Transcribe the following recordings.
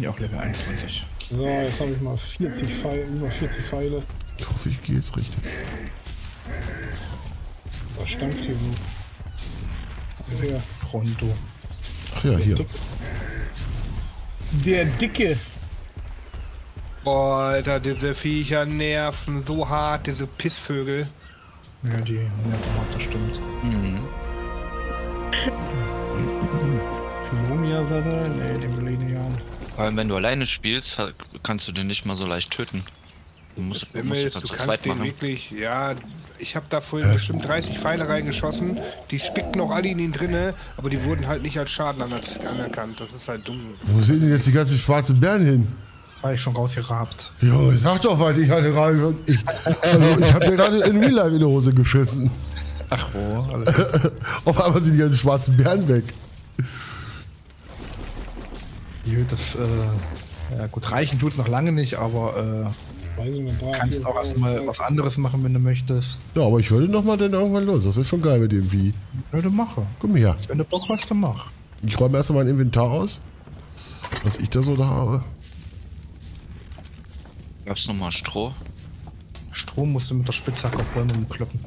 Ja, auch Level 21. So, jetzt habe ich mal 40 Pfeile, über 40 Pfeile. Ich hoffe, ich gehe jetzt richtig. Was stank hier so? Der, Pronto. Ach ja, hier. der Dicke. Boah, Alter, diese Viecher nerven so hart, diese Pissvögel. Ja, die Nervenmarkt, das stimmt. Filomia Sattel? Nee, den will ich nicht haben. Vor allem, wenn du alleine spielst, kannst du den nicht mal so leicht töten. Du musst, du musst das du zu kannst den machen. wirklich, ja, ich habe da vorhin bestimmt 30 Pfeile reingeschossen, die spickten auch alle in ihn drinne, aber die wurden halt nicht als Schaden aner- anerkannt. Das ist halt dumm. Wo sind denn jetzt die ganzen schwarzen Bären hin? Habe ich schon rausgerabt. Jo, sag doch was, ich hatte gerade. Ich, also, ich habe mir gerade in Real Life in die Hose geschissen. Ach wo, alles gut. Auf einmal sind die ganzen schwarzen Bären weg. Gut, das, äh, ja gut, reichen tut's noch lange nicht, aber äh, kannst auch erstmal was anderes machen, wenn du möchtest. Ja, aber ich würde noch mal dann irgendwann los. Das ist schon geil mit dem Vieh. Ja, du mache. Komm her. Wenn du Bock hast, dann mach. Ich räume erstmal mein Inventar aus. Was ich da so da habe. Gab's nochmal Stroh? Strom musst du mit der Spitzhacke auf Bäume umkloppen.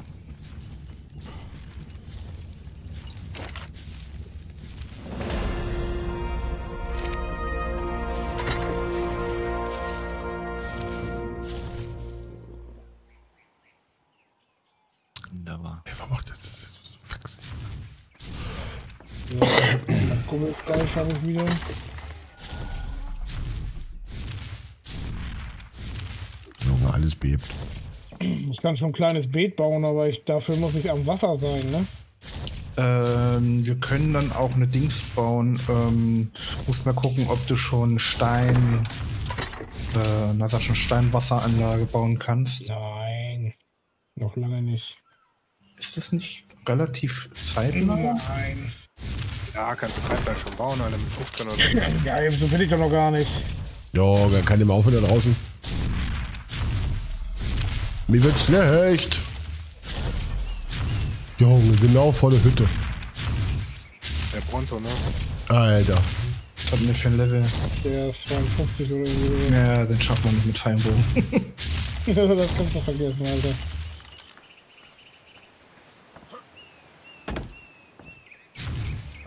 Wunderbar. Ey, was macht das? Fax. Kummelfleisch habe ich wieder. Bebt. Ich kann schon ein kleines Beet bauen, aber ich, dafür muss ich am Wasser sein, ne? Ähm, wir können dann auch eine Dings bauen. Ähm, musst mal gucken, ob du schon Stein, äh, na sag schon Steinwasseranlage bauen kannst. Nein. Noch lange nicht. Ist das nicht relativ zeitnah? Nein. Ja, kannst du Pipeline schon bauen, Alter, mit 15 oder so. Ja, so will ich doch noch gar nicht. Wer kann dem aufhören da draußen? Mir wird schlecht. Junge, genau vor der Hütte. Der Pronto, ne? Alter. Was hat denn für ein Level? Der ist 52 oder so. Ja, den schafft man nicht mit Pfeilenbogen. das kannst du vergessen, Alter.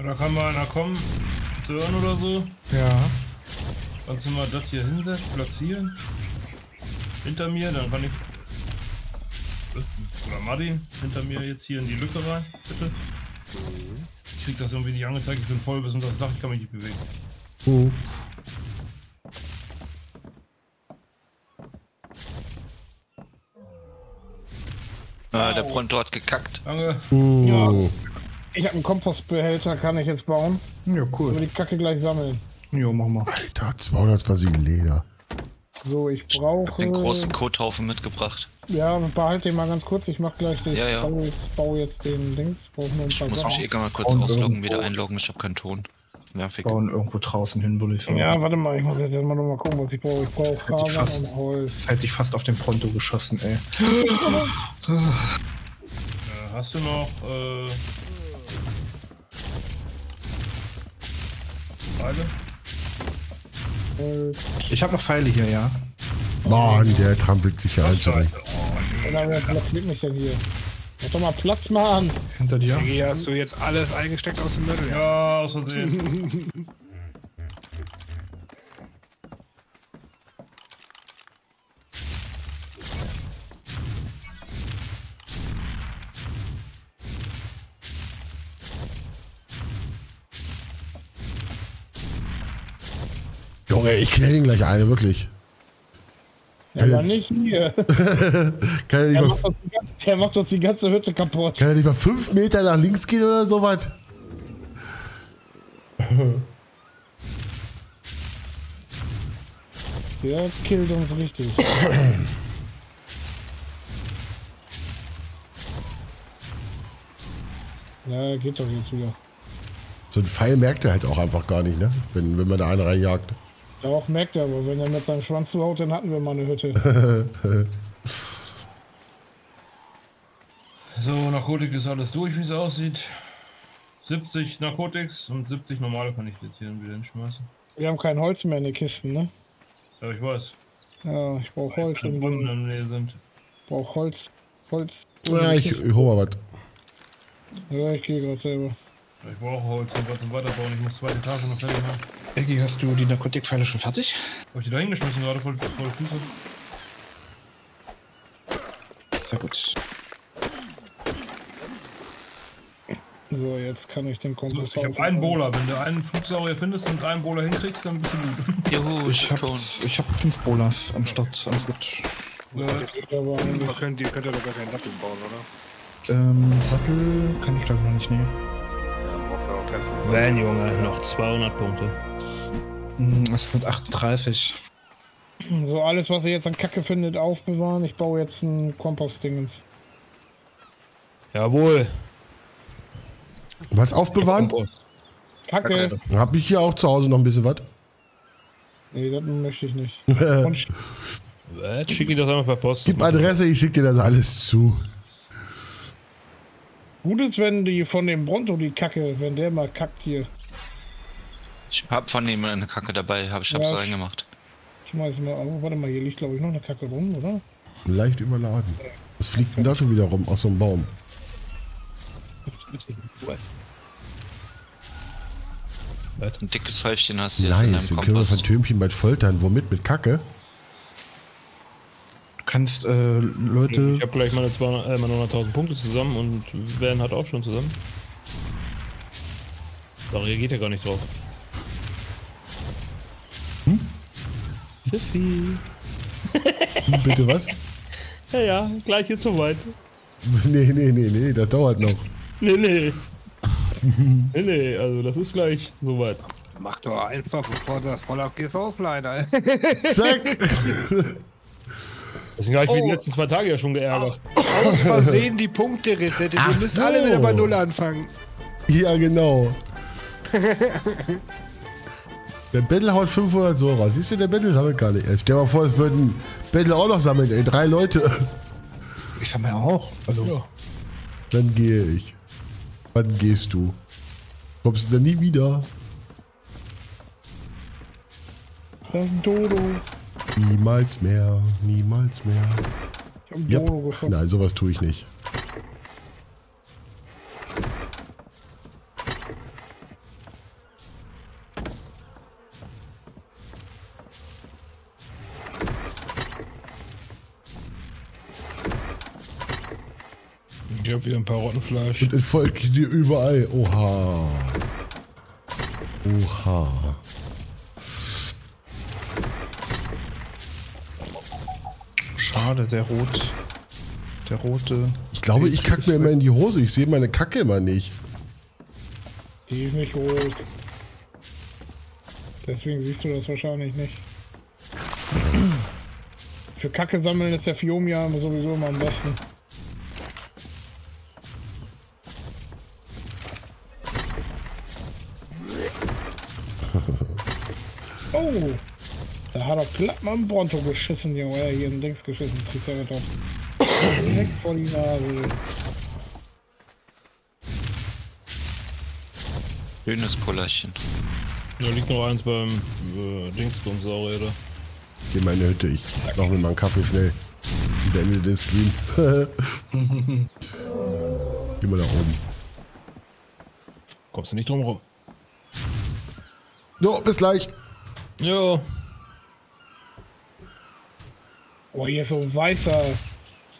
Da kann mal einer kommen, hören oder so. ja. Kannst du mal das hier hinsetzen, platzieren? Hinter mir, dann kann ich. Oder Martin, hinter mir jetzt hier in die Lücke rein, bitte. Ich krieg das irgendwie nicht angezeigt, ich bin voll bis unter das Dach, ich kann mich nicht bewegen. Uh. Ah, der Pronto hat gekackt. Danke. Uh. Ja. Ich habe einen Kompostbehälter, kann ich jetzt bauen. Ja, cool. die Kacke gleich sammeln. Jo, mach mal. Alter, 220 Leder. So, ich brauche. Den großen Kothaufen mitgebracht. Ja, behalte den mal ganz kurz. Ich mach gleich den. Ja, ja. Baue, jetzt, baue jetzt den Dings. Ich Ich muss mich Sachen. eh mal kurz ausloggen, irgendwo- wieder einloggen. Ich habe keinen Ton. Nervig. Bauen irgendwo draußen hin, würde ich sagen. Ja, warte mal, ich muss jetzt erstmal noch mal gucken, was ich brauche. Ich brauche ich Faser fast, und Holz. hätte ich fast auf den Pronto geschossen, ey. Äh, hast du noch. Äh, Pfeile? Ich habe noch Pfeile hier, ja. Mann, der trampelt sich ja ein. Oh, wer platziert mich denn hier? Mach doch mal Platz, Mann! Hinter dir. Hier hast du jetzt alles eingesteckt aus dem Mittel. Ja. Ja, aus Versehen. ich knall ihn gleich eine, wirklich. Ja, aber nicht hier. Kann er nicht Der mal, macht, uns die ganze, der macht uns die ganze Hütte kaputt. kann er nicht mal fünf Meter nach links gehen oder sowas? Der killt uns richtig. Ja, geht doch jetzt wieder. So ein Pfeil merkt er halt auch einfach gar nicht, ne? Wenn, wenn man da einen reinjagt. Doch, merkt er, aber wenn er mit seinem Schwanz zuhaut, dann hatten wir mal eine Hütte. so, Narkotik ist alles durch, wie es aussieht. 70 Narkotiks und 70 normale kann ich jetzt hier wieder hinschmeißen. Wir haben kein Holz mehr in den Kisten, ne? Ja, ich weiß. Ja, ich brauche Holz. Ich Bomben in der Nähe sind. brauche Holz. Holz. Ja, ich, ich hol mal was. Ja, ich gehe gerade selber. Ich brauche Holz, um was zum Weiterbauen. Ich muss zweite Etage noch fertig machen. Eggy, hast du die Narkotikpfeile schon fertig? Hab ich die da hingeschmissen gerade voll, voll Füße? Sehr gut. So, jetzt kann ich den So, Kompost ich habe einen Bowler. Wenn du einen Flugsaurier findest und einen Bowler hinkriegst, dann bist du gut. Juhu, Ich hab, schon. ich hab fünf Bolas am Start. Alles gut. Ihr könnt ja doch gar keinen Sattel bauen, oder? Ähm, Sattel kann ich glaube ich noch nicht nehmen. Ja, braucht ja auch keinen Flugzeug. Van, Junge, noch 200 Punkte. Hm, Es sind 38. so alles, was ihr jetzt an Kacke findet, aufbewahren. Ich baue jetzt ein Kompostdingens. Jawohl. Was aufbewahren? Kacke. Hab ich hier auch zu Hause noch ein bisschen was? Nee, das möchte ich nicht. Und Was? Schick ihn das einfach per Post. Gib Adresse, ich schick dir das alles zu. gut ist, wenn die von dem Bronto die Kacke, wenn der mal kackt hier. Ich hab von ihm eine Kacke dabei, hab ich hab's Ja. reingemacht. Schmeiß mal, oh, warte mal, hier liegt glaube ich noch eine Kacke rum, oder? Leicht überladen. Was fliegt denn da schon wieder rum aus so einem Baum? Ein dickes Häufchen hast du jetzt in Nice, den können wir von. Türmchen bald foltern. Womit? Mit Kacke? Du kannst äh, Leute. Ich habe gleich meine, 200, äh, meine 100.000 Punkte zusammen und Van hat auch schon zusammen. Da reagiert er gar nicht drauf. Hm, Bitte was? Ja, ja, gleich ist soweit. nee, nee, nee, nee, das dauert noch. Nee, nee. nee, nee, also das ist gleich soweit. Mach doch einfach, bevor das voll abgeht, offline, Alter. Zack! Deswegen habe ich mich Oh. die letzten zwei Tage ja schon geärgert. Aus Versehen die Punkte resettet. Ach Wir müssen so. alle wieder bei Null anfangen. ja, genau. Der Battle haut 500 so raus. Siehst du, der Battle sammelt gar nicht. Stell dir mal vor, es würden Battle auch noch sammeln, ey. Drei Leute. Ich sag mir auch. Also, Ja. Dann gehe ich. Wann gehst du? Kommst du dann nie wieder? Ein Dodo. Niemals mehr, niemals mehr. Ich hab einen Yep. Dodo gefunden. Nein, sowas tue ich nicht. Ich habe wieder ein paar Rottenfleisch. Und es folgt dir überall. Oha. Oha. schade, der Rot. Der rote. Ich glaube, ich kacke mir immer in die Hose. Ich sehe meine Kacke immer nicht. Die ist nicht rot. Deswegen siehst du das wahrscheinlich nicht. Für Kacke sammeln ist der Fiomia sowieso immer am besten. Oh! Da hat er platt mal einen Bronto geschissen, Junge. Ja, hier ein Dings geschissen, Triceratops. Direkt vor die Nase. Schönes Pullerchen. Da liegt noch eins beim äh, Dingsbumsaurier da. Geh in meine Hütte. Ich mache mir mal einen Kaffee schnell. Und beende den Stream. Geh mal da oben. Kommst du nicht drum rum. So, bis gleich. Jo. Oh, hier ist so ein weißer.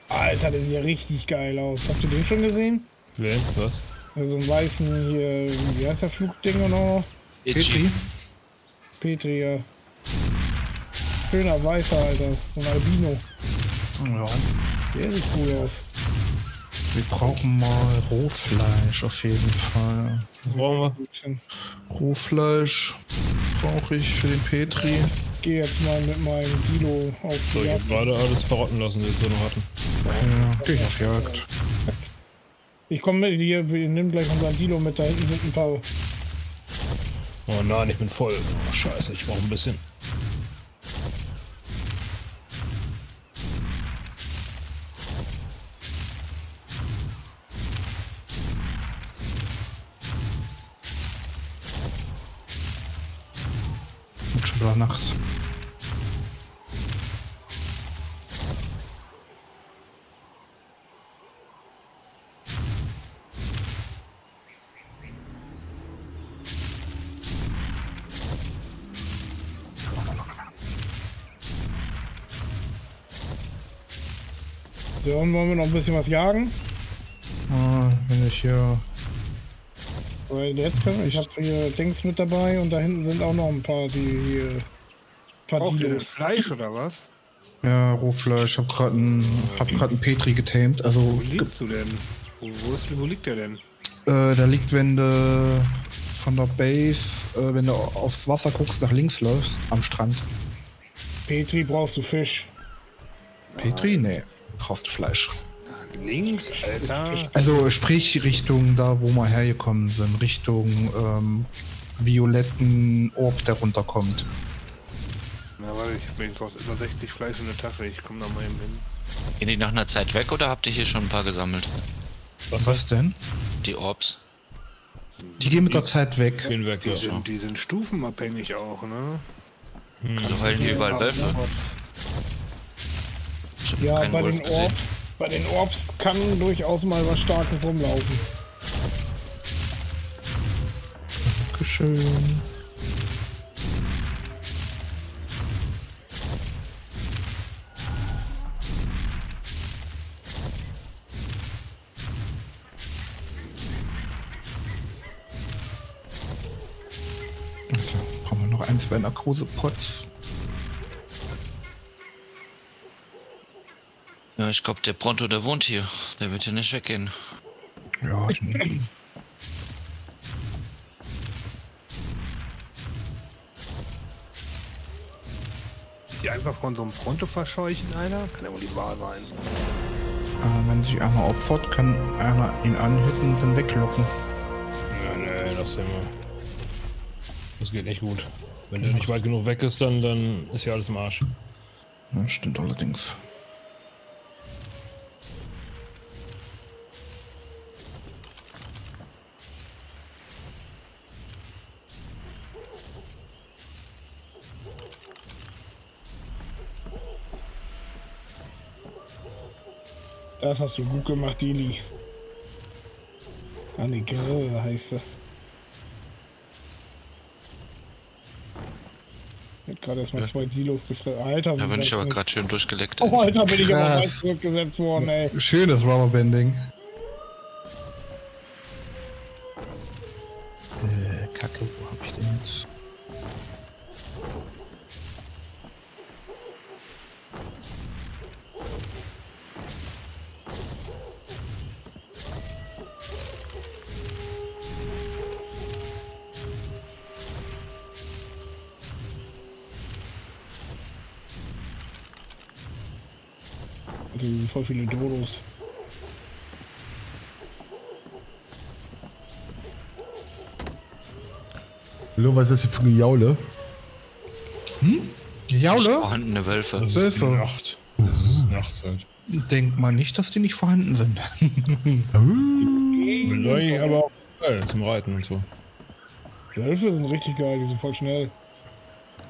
Alter, der sieht ja richtig geil aus. Habt ihr den schon gesehen? Wen? Was? Also so einen weißen hier, wie heißt der Flugding noch? Itchy. Petri, ja. Schöner weißer, Alter. So ein Albino. Ja. Der sieht cool aus. Wir brauchen mal Rohfleisch auf jeden Fall. Brauchen wir? Rohfleisch brauche ich für den Petri. Ich geh jetzt mal mit meinem Dilo auf So, die ich Jagd. hab gerade alles verrotten lassen, was wir noch hatten. Ja, geh ich auf Jagd. Ich komme mit hier, wir nehmen gleich unser Dilo mit, da hinten sind ein paar. Oh nein, ich bin voll. Oh, scheiße, ich brauche ein bisschen. Oder nachts. So, wollen wir noch ein bisschen was jagen? Ah, wenn ich hier. Weil jetzt können ich habe hier Dings mit dabei und da hinten sind auch noch ein paar, die hier. Paar Braucht ihr denn Dinos. Fleisch oder was? Ja, Rohfleisch. Hab grad einen, hab grad einen Petri getamed. Also, Wo liegst du denn? Wo, wo, ist, wo liegt der denn? äh, da liegt, wenn du von der Base, äh, wenn du aufs Wasser guckst, nach links läufst, am Strand. Petri brauchst du Fisch. Petri? Nee, brauchst du Fleisch. Links, Alter. Also sprich Richtung da, wo wir hergekommen sind, Richtung ähm, violetten Orb, der runterkommt. Na warte, ich bring doch über 60 Fleisch in der Tasche. Ich komme da mal eben hin. Gehen die nach einer Zeit weg oder habt ihr hier schon ein paar gesammelt? Was, denn? Die Orbs? Die gehen mit der Zeit weg. Gehen weg, Die ja. sind, die sind stufenabhängig auch, ne? Also heulen die überall Wölfe? Ja, keinen bei Wolf den, gesehen. Orbs, bei den Orbs kann durchaus mal was Starkes rumlaufen. Dankeschön. Also, brauchen wir noch ein, zwei Narkosepots. Ja, ich glaube, der Pronto, der wohnt hier. Der wird hier nicht weggehen. Ja, Die einfach von so einem Pronto verscheuchen, einer? Kann ja wohl nicht wahr sein. äh, wenn sich einer opfert, kann einer ihn anhitten und dann weglocken. Ja, nee, das immer. Das geht nicht gut. Wenn der nicht weit genug weg ist, dann, dann ist ja alles im Arsch. Ja, stimmt allerdings. Das hast du gut gemacht, Dili. Annike heißt sie. Ich hab gerade erstmal zwei Silos gefressen. Alter, Da bin ich das aber gerade schön durchgeleckt. Oh, Alter, bin ich aber weit zurückgesetzt worden, ey. Schönes Rubberbanding. Sind voll viele Dodos. Hallo, was ist das hier für eine Jaule? Jaule? Vorhandene Wölfe. Wölfe. Nacht. Das ist nachts halt. Denkt man nicht, dass die nicht vorhanden sind. Vielleicht aber auch geil zum Reiten und so. Wölfe sind richtig geil, die sind voll schnell.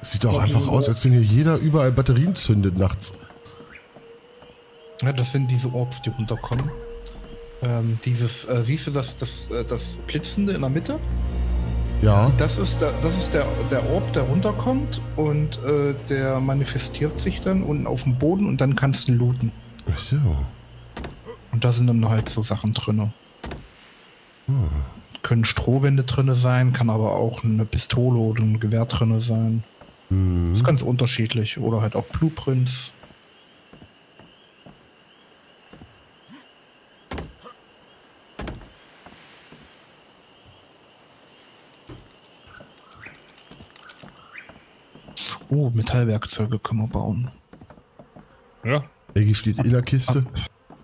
Es sieht doch einfach aus, als wenn hier jeder überall Batterien zündet nachts. Ja, das sind diese Orbs, die runterkommen. Ähm, dieses, äh, siehst du das, das, äh, das Blitzende in der Mitte? Ja. Das ist der, das ist der, der Orb, der runterkommt und äh, der manifestiert sich dann unten auf dem Boden und dann kannst du ihn looten. Ach so. Und da sind dann halt so Sachen drin. Können Strohwände drinne sein, kann aber auch eine Pistole oder ein Gewehr drinne sein. Ist ganz unterschiedlich. Oder halt auch Blueprints. Oh, Metallwerkzeuge können wir bauen. Ja, Eggy steht in der Kiste.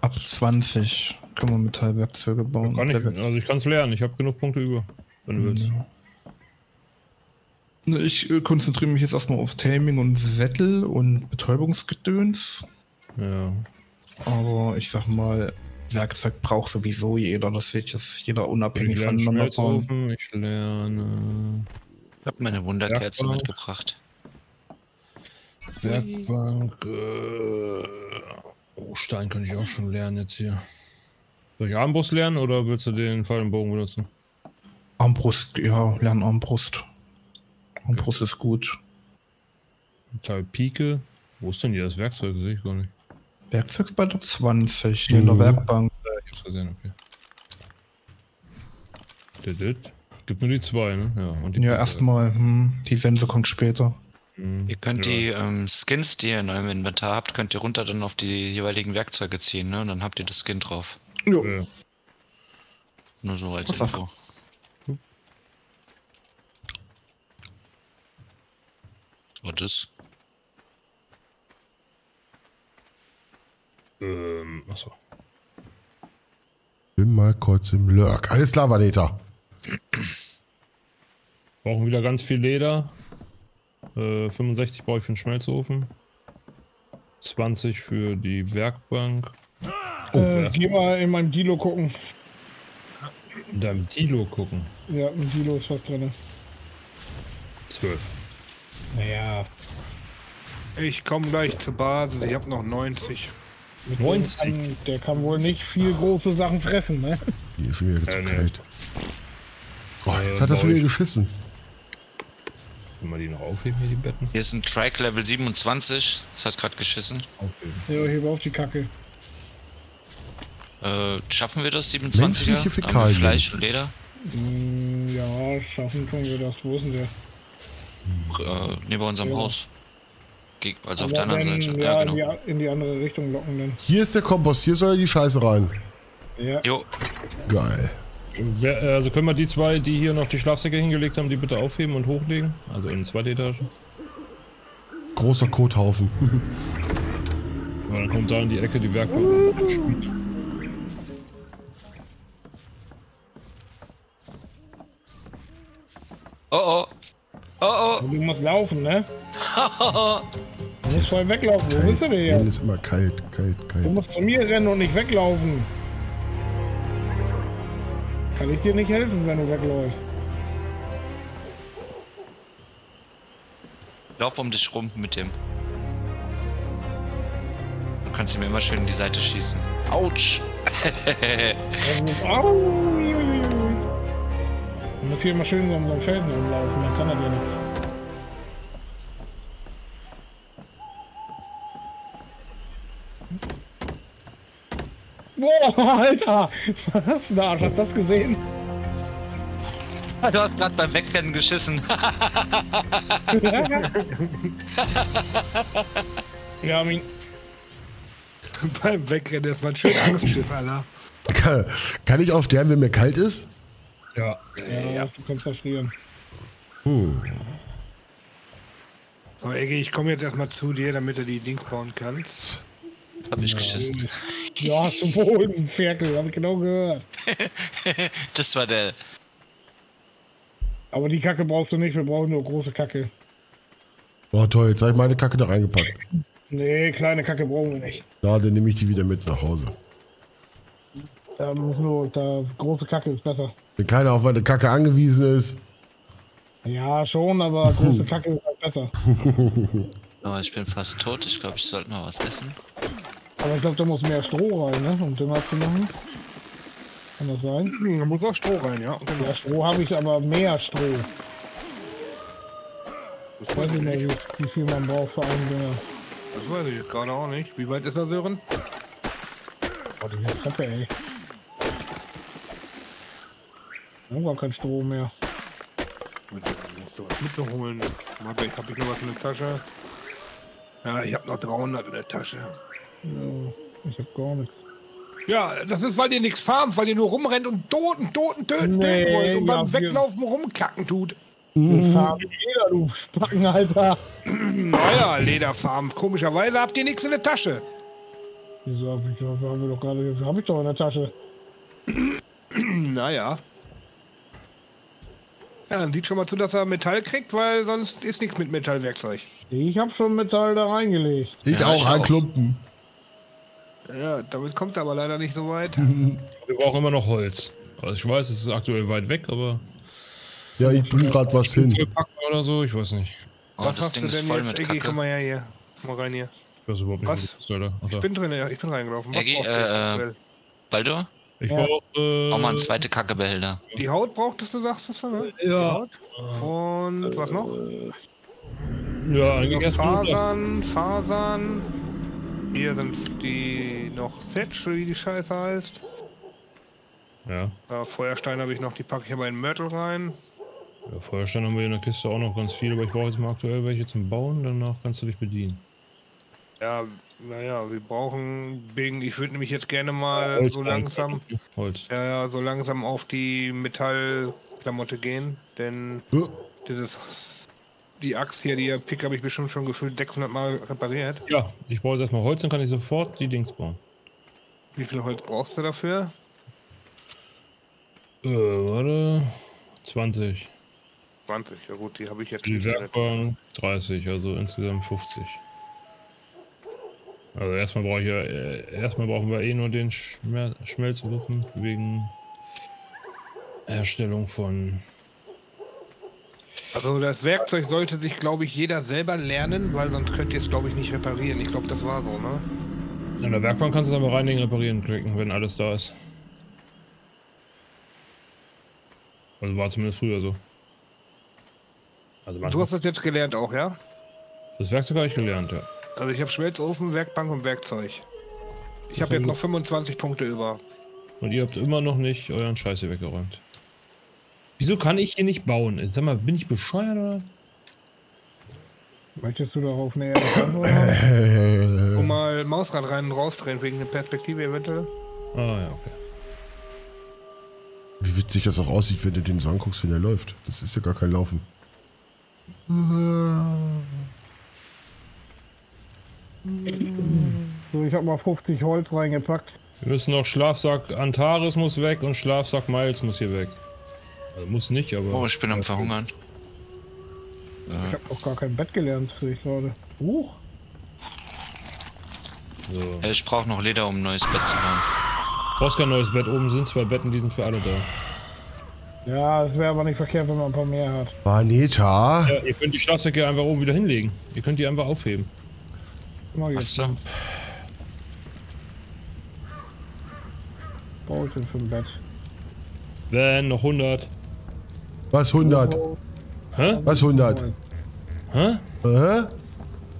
Ab 20 können wir Metallwerkzeuge bauen. kann ich. Also ich kann es lernen. Ich habe genug Punkte über, wenn du willst. Ne, Ich äh, konzentriere mich jetzt erstmal auf Taming und Sättel und Betäubungsgedöns. Ja. Aber ich sag mal, Werkzeug braucht sowieso jeder. Das wird jetzt jeder unabhängig Ich voneinander bauen. Ich lerne. Ich habe meine Wunderkerze Ja, mitgebracht. Werkbank. Äh, oh, Stein könnte ich auch schon lernen jetzt hier. Soll ich Armbrust lernen oder willst du den Pfeil und Bogen benutzen? Armbrust, ja, lern Armbrust. Armbrust ist gut. Teil Pike. Wo ist denn hier das Werkzeug? Sehe ich gar nicht. Werkzeug bei der 20, in der Werkbank. Ich hab's gesehen, okay. Dit, dit. Gibt nur die zwei, ne? Ja, und die Ja, erstmal, hm, die Sense kommt später. Hm, Ihr könnt ja. die ähm, Skins, die ihr in eurem Inventar habt, könnt ihr runter dann auf die jeweiligen Werkzeuge ziehen, ne? Und dann habt ihr das Skin drauf. Jo. Ja. Nur so als Was Info. Oh, das. Ähm, achso. Bin mal kurz im Lurk. Alles klar, Vaneta. Brauchen wieder ganz viel Leder. Äh, 65 brauche ich für den Schmelzofen. 20 für die Werkbank. Äh, ja. geh mal in meinem Dilo gucken. In deinem Dilo gucken. Ja, im Dilo ist was drin. 12. Naja. Ich komme gleich zur Basis, ich habe noch 90. mit 90. dem kann- Der kann wohl nicht viel große Sachen fressen, ne? Hier ist schon wieder zu Äh, nee. kalt. Oh, jetzt Äh, hat das brauch wieder ich- geschissen. Können wir die noch aufheben, hier die Betten? Hier ist ein Trike Level 27. Das hat gerade geschissen. Aufheben. Ja, heb auf die Kacke. Äh, schaffen wir das 27er? Menschliche Haben wir Fäkalien. Fleisch und Leder? Hm, ja, schaffen tun wir das. Wo ist denn der? Äh, neben unserem Ja. Haus. Also auf Aber der anderen wenn, Seite. Ja, Ja, in, genau. die, in die andere Richtung locken dann. Hier ist der Kompost. Hier soll die Scheiße rein. Ja. Jo, Geil. Wer, äh, also können wir die zwei, die hier noch die Schlafsäcke hingelegt haben, die bitte aufheben und hochlegen? Also in die zweite Etage. Großer Kothaufen. Und dann kommt da in die Ecke die Werkbank und Spiel. Oh oh. Oh Du musst laufen, ne? oh. Du musst voll weglaufen. Wo bist du denn jetzt? ist immer kalt, kalt, Du kalt. musst zu mir rennen und nicht weglaufen. Kann ich dir nicht helfen, wenn du wegläufst. Lauf um dich rum mit dem. Du kannst ihm immer schön in die Seite schießen. Autsch. Au. Du musst hier immer schön so um einen Felsen rumlaufen, dann kann er dir nichts. Alter! Was für ein Arsch, hast du das gesehen? Du hast gerade beim Wegrennen geschissen. Wir haben ihn. Beim Wegrennen ist man schön Angstschiss, Alter. Kann, kann ich auch sterben, wenn mir kalt ist? Ja. Ja, du kannst verstehen. Aber Eggy, ich komme jetzt erstmal zu dir, damit du die Dings bauen kannst. Hab ich geschissen. Ja, hast du wohl einen Ferkel, hab ich genau gehört. Das war der. Aber die Kacke brauchst du nicht, wir brauchen nur große Kacke. Oh toll, jetzt habe ich meine Kacke da reingepackt. Nee, kleine Kacke brauchen wir nicht. Na, dann nehme ich die wieder mit nach Hause. Da muss nur, da große Kacke ist besser. Wenn keiner auf meine Kacke angewiesen ist. Ja, schon, aber große Kacke ist halt besser. Oh, ich bin fast tot. Ich glaube, ich sollte mal was essen. Aber ich glaube, da muss mehr Stroh rein, ne? Um Dünger zu machen. Kann das sein? Da muss auch Stroh rein, ja. Genau. Ja, Stroh habe ich, aber mehr Stroh. Das Ich weiß ich nicht wie, viel man braucht für einen Dünger. Das weiß ich jetzt gerade auch nicht. Wie weit ist er, Sören? Boah, diese Treppe, ey. Irgendwann kein Stroh mehr. Mit- Musst du was mitholen. Warte, ich hab ich noch was in der Tasche. Ja, ich hab noch 300 in der Tasche. Ja, ich hab gar nichts. Ja, das ist, weil ihr nichts farmt, weil ihr nur rumrennt und Toten, Toten töten, Nee, töten wollt und ja, beim Weglaufen rumkacken tut. Haben jeder, du Spacken, Alter. Naja, Lederfarm. Komischerweise habt ihr nichts in der Tasche. Wieso hab ich, haben wir doch gerade, hab ich doch in der Tasche. Naja. Ja, dann sieht schon mal zu, dass er Metall kriegt, weil sonst ist nichts mit Metallwerkzeug. Ich hab schon Metall da reingelegt. Ich Ja, auch, ich ein auch. Klumpen. Ja, damit kommt er aber leider nicht so weit. Wir brauchen immer noch Holz. Also ich weiß, es ist aktuell weit weg, aber Ja, ich bring grad was hin. oder so, ich weiß nicht. Oh, Was hast Ding du denn jetzt? Kacke. Komm mal her hier. Mal rein hier. Ich weiß überhaupt nicht, Was? wo das ist, Alter. Ach, da. Ich bin drin, ja, ich bin reingelaufen. Was Eggy, äh, aktuell? Baldur, Ich Ja. brauche. Äh, auch mal einen zweite Kackebehälter. Die Haut brauchtest du, sagst du, ne? Die Ja. Haut. Und was noch? Ja, eigentlich Noch. Fasern, Fasern. Hier sind die noch Setch, wie die Scheiße heißt. Ja. Ja, Feuerstein habe ich noch, die packe ich aber in Mörtel rein. ja. Feuerstein haben wir in der Kiste auch noch ganz viel, aber ich brauche jetzt mal aktuell welche zum Bauen, danach kannst du dich bedienen. Ja, naja, wir brauchen Bing. Ich würde nämlich jetzt gerne mal so Holzbank. langsam, Holz. ja, ja, so langsam auf die Metallklamotte gehen, denn Äh, dieses, die Axt hier, die Pick habe ich bestimmt schon gefühlt 600 Mal repariert. Ja, ich brauche jetzt erstmal Holz, dann kann ich sofort die Dings bauen. Wie viel Holz brauchst du dafür? Äh, warte. 20. 20, ja gut, die habe ich jetzt Die. Werkbank 30, also insgesamt 50. Also erstmal brauche ich ja, äh, erstmal brauchen wir eh nur den Schmer Schmelzofen wegen Herstellung von. Also das Werkzeug sollte sich, glaube ich, jeder selber lernen, weil sonst könnt ihr es, glaube ich, nicht reparieren. Ich glaube, das war so, ne? In der Werkbank kannst du es einfach reinigen, reparieren klicken, wenn alles da ist. Also war zumindest früher so. Also Du hast das jetzt gelernt auch, ja? das Werkzeug habe ich gelernt, ja. Also ich habe Schmelzofen, Werkbank und Werkzeug. Ich habe jetzt noch 25 Punkte über. Und ihr habt immer noch nicht euren Scheiß hier weggeräumt. Wieso kann ich hier nicht bauen? Sag mal, bin ich bescheuert oder? Möchtest du darauf näher äh, Und mal Mausrad rein und rausdrehen wegen der Perspektive eventuell. Ah ja, okay. Wie witzig das auch aussieht, wenn du den so anguckst, wenn er läuft. Das ist ja gar kein Laufen. Ich habe mal 50 Holz reingepackt. Wir müssen noch Schlafsack Antares muss weg und Schlafsack Miles muss hier weg. Also muss nicht, aber. Oh, ich bin am Verhungern. Ich habe auch gar kein Bett gelernt, sehe ich gerade. Huch. So. Ich brauche noch Leder, um ein neues Bett zu bauen. Brauchst kein neues Bett. Oben sind zwei Betten, die sind für alle da. Ja, es wäre aber nicht verkehrt, wenn man ein paar mehr hat. Vaneta. Ja, ihr könnt die Schlafsäcke einfach oben wieder hinlegen. Ihr könnt die einfach aufheben. Mal jetzt Achso. Baue ich denn für ein Bett. Wenn noch 100. Was 100? Hä? Was 100? Hä? Äh?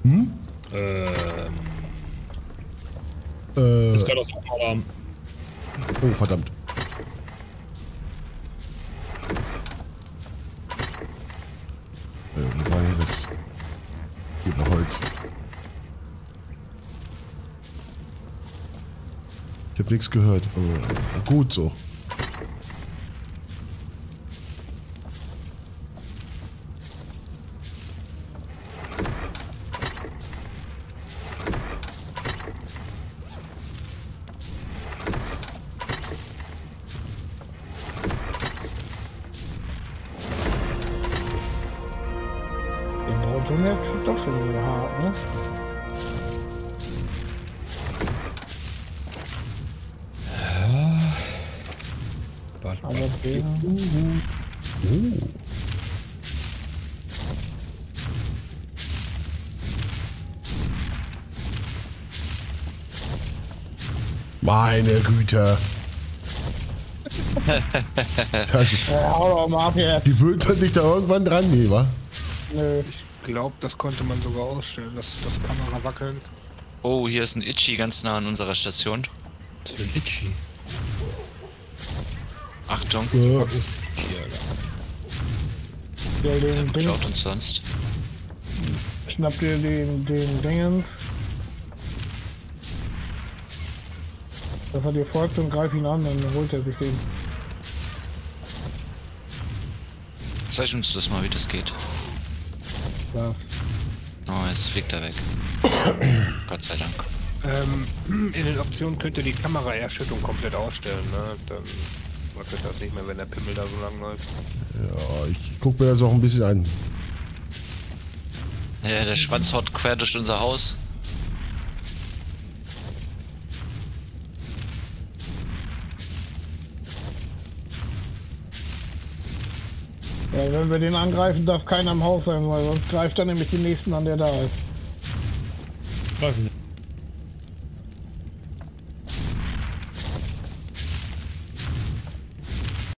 Ähm, Äh, das kann das auch mal haben. oh, verdammt. Äh, war hier das? War Holz. Ich habe nichts gehört. Aber gut so. Mal. den, Meine Güte. Das, ja, hau doch mal ab hier. gewöhnt man sich da irgendwann dran, nee, wa? Nö. Ich glaube, das konnte man sogar ausstellen, dass das Kamera wackeln. Oh, hier ist ein Itchy ganz nah an unserer Station. Ist itchy. Achtung, Ja. Ist? Der der den Ding, klaut uns sonst. schnapp dir den, den Dingens. Dass er dir folgt und greif ihn an, dann holt er sich den. Zeig uns das mal, wie das geht. Ja. Oh, jetzt fliegt er weg. Gott sei Dank. Ähm, in den Optionen könnt ihr die Kameraerschüttung komplett ausstellen, ne? Dann wackelt das nicht mehr, wenn der Pimmel da so lang läuft. Ja, ich guck mir das auch ein bisschen an. Ja, der Schwanz haut quer durch unser Haus. ja, wenn wir den angreifen, darf keiner im Haus sein, weil sonst greift er nämlich den nächsten an, der da ist. Greifen.